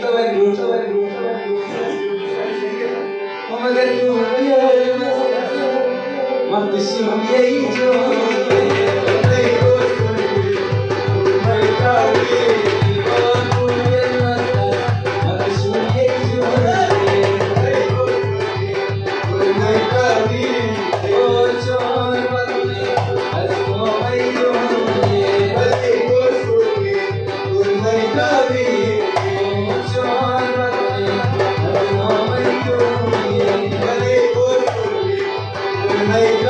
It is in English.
Uma desculpa, uma desculpa, uma desculpa, uma desculpa, Hey,